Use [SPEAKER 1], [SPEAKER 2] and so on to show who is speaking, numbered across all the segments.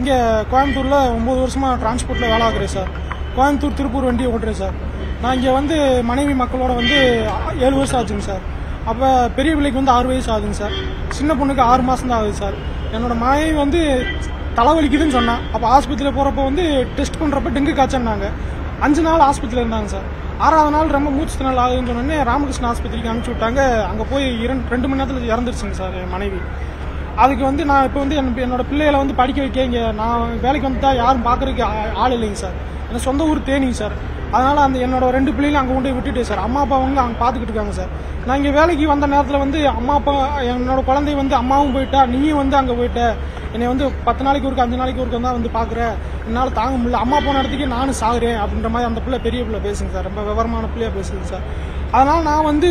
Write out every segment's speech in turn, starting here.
[SPEAKER 1] இங்கே கோயம்புத்தூரில் ஒம்பது வருஷமாக டிரான்ஸ்போர்ட்டில் வேலை ஆகுறேன் சார். கோயம்புத்தூர் திருப்பூர் வண்டி ஓட்டுறேன் சார். நான் இங்கே வந்து மனைவி மக்களோட வந்து ஏழு வருஷம் ஆச்சுங்க சார். அப்போ பெரிய பிள்ளைக்கு வந்து ஆறு வயசு ஆகுதுங்க சார். சின்ன பொண்ணுக்கு ஆறு மாதம் தான் ஆகுது சார். என்னோட மனைவி வந்து தலைவலிக்குதுன்னு சொன்னான் அப்போ ஆஸ்பத்திரியில் போகிறப்ப வந்து டெஸ்ட் பண்ணுறப்ப டெங்கு காய்ச்சன்னாங்க. அஞ்சு நாள் ஆஸ்பத்திரியில் இருந்தாங்க சார். ஆறாவது நாள் ரொம்ப மூச்சு திணல் ஆகுதுன்னு சொன்னோடனே ராமகிருஷ்ண ஆஸ்பத்திரிக்கு அனுப்பிச்சு விட்டாங்க. அங்கே போய் இரண்டு ரெண்டு மணி நேரத்தில் இறந்துருச்சுங்க சார் என் மனைவி. அதுக்கு வந்து நான் இப்போ வந்து என் என்னோட பிள்ளைகளை வந்து படிக்க வைக்க இங்கே நான் வேலைக்கு வந்துட்டா யாரும் பார்க்குறதுக்கு ஆ- ஆள் இல்லைங்க சார். எனக்கு சொந்த ஊர் தேனிங்க சார். அதனால் அந்த என்னோட ரெண்டு பிள்ளைகளும் அங்கே கொண்டு விட்டுட்டு விட்டுட்டேன் சார். அம்மா அப்பா வந்து அங்கே பார்த்துக்கிட்டு இருக்காங்க சார். நான் இங்கே வேலைக்கு வந்த நேரத்தில் வந்து அம்மா அப்பா என்னோட குழந்தை வந்து அம்மாவும் போயிட்டா நீயும் வந்து அங்கே போயிட்ட. என்னை வந்து பத்து நாளைக்கு ஒருக்க அஞ்சு நாளைக்கு ஒருக்க தான் வந்து பார்க்குறேன் என்னால் தாங்க முடியல. அம்மா போன இடத்துக்கு நானும் சாகுறேன் அப்படின்ற மாதிரி அந்த பிள்ளை பெரிய பிள்ளை பேசுங்க சார். ரொம்ப விவரமான பிள்ளையாக பேசுங்க சார். அதனால் நான் வந்து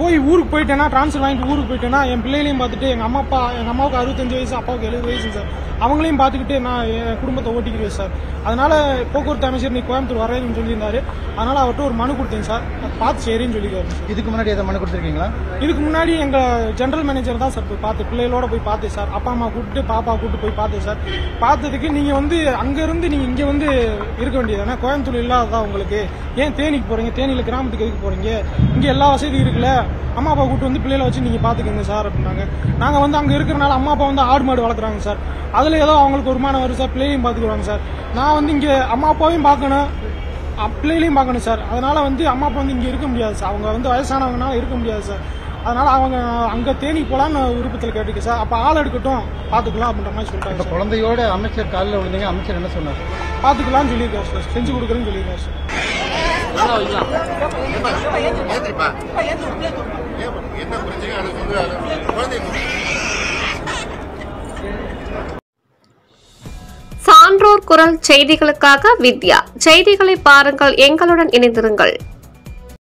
[SPEAKER 1] போய் ஊருக்கு போயிட்டேன்னா ட்ரான்ஸ்ஃபர் வாங்கிட்டு ஊருக்கு போயிட்டேன்னா என் பிள்ளைகளையும் பார்த்துட்டு எங்கள் அம்மா அப்பா எங்கள் அம்மாவுக்கு அறுபத்தஞ்சு வயசு அப்பாவுக்கு எழுபது வயசு சார் அவங்களையும் பார்த்துக்கிட்டு நான் என் குடும்பத்தை ஓட்டிக்கிறேன் சார் அதனால போக்குவரத்து அமைச்சர் நீ கோயம்புத்தூர் வரேன்னு சொல்லியிருந்தாரு. அதனால அவர்கிட்ட ஒரு மனு கொடுத்தேன் சார் பார்த்து சரின்னு சொல்லியிருக்காரு சார்
[SPEAKER 2] இதுக்கு முன்னாடி எதாவது மனு கொடுத்துருக்கீங்களா?
[SPEAKER 1] இதுக்கு முன்னாடி எங்க ஜெனரல் மேனேஜர் தான் சார் போய் பார்த்து பிள்ளைகளோட போய் பார்த்தேன் சார் அப்பா அம்மா கூப்பிட்டு பாப்பா கூப்பிட்டு போய் பார்த்தேன் சார் பார்த்ததுக்கு நீங்க வந்து அங்க இருந்து நீங்க இங்க வந்து இருக்க வேண்டியதானே கோயம்புத்தூர் இல்லாததா உங்களுக்கு? ஏன் தேனிக்கு போறீங்க? தேனியில கிராமத்துக்கு எதுக்கு போறீங்க? இங்க எல்லா வசதியும் இருக்குல்ல? அம்மா அப்பா கூப்பிட்டு வந்து பிள்ளைகளை வச்சு நீங்க பாத்துக்கோங்க சார் அப்படின்னாங்க நாங்க வந்து அங்க இருக்கிறனால அம்மா அப்பா வந்து ஆடு மாடு வளர்க்குறாங்க சார். அதுல ஏதோ அவங்களுக்கு வருமானம் வரும் சார் பிள்ளையும் பாத்துக்குவாங்க சார். நான் வந்து இங்க அம்மா அப்பாவையும் பார்க்கணும் பிள்ளைகளையும் பார்க்கணும் சார். அதனால வந்து அம்மா அப்பா வந்து இங்க இருக்க முடியாது சார். அவங்க வந்து வயசானவங்கனால இருக்க முடியாது சார். அதனால அவங்க அங்க தேனி போலான்னு விருப்பத்தில் கேட்டுக்க சார். அப்ப ஆள் எடுக்கட்டும் பாத்துக்கலாம் அப்படின்ற மாதிரி சொல்லிட்டாங்க
[SPEAKER 2] குழந்தையோட அமைச்சர் காலில் விழுந்தீங்க அமைச்சர் என்ன சொன்னார்?
[SPEAKER 1] பாத்துக்கலாம்னு சொல்லியிருக்காரு சார். செஞ்சு கொடுக்குறேன்னு சொல்லியிருக்காரு சார்.
[SPEAKER 3] ஏத்திரிப்பா என்ன பிரச்சனை குழந்தை
[SPEAKER 4] சான்றோர் குரல் செய்திகளுக்காக வித்யா. செய்திகளை பாருங்கள் எங்களுடன் இணைந்திருங்கள்.